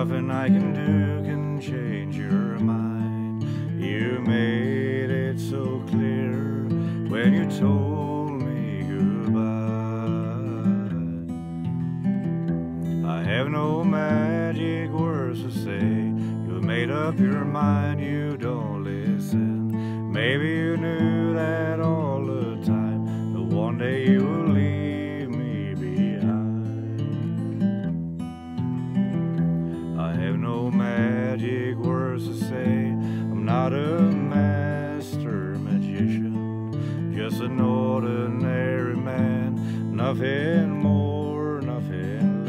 Nothing I can do can change your mind. You made it so clear when you told me goodbye. I have no magic words to say. You made up your mind, you don't listen. Maybe you knew just an ordinary man, nothing more, nothing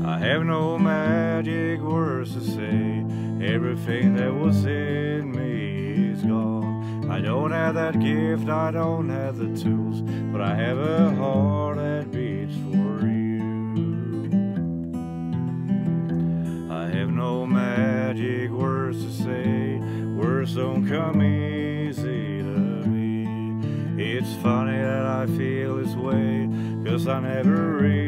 less. I have no magic words to say. Everything that was in me is gone. I don't have that gift, I don't have the tools, but I have a heart that beats for you. I have no magic words to say, don't come easy to me. It's funny that I feel this way, cause I never really